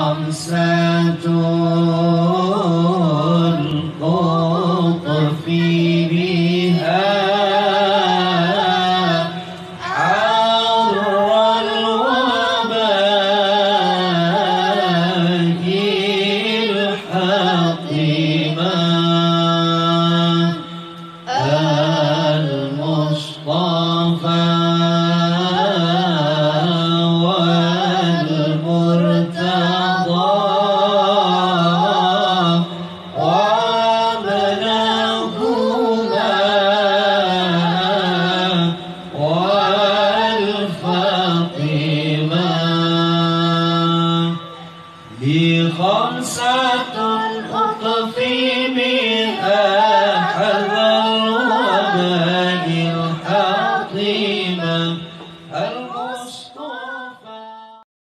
خمسة القطفي بها. حر الوباء الحطيمة لي خمسة أطفي بها حذر وبالي الحاطمة.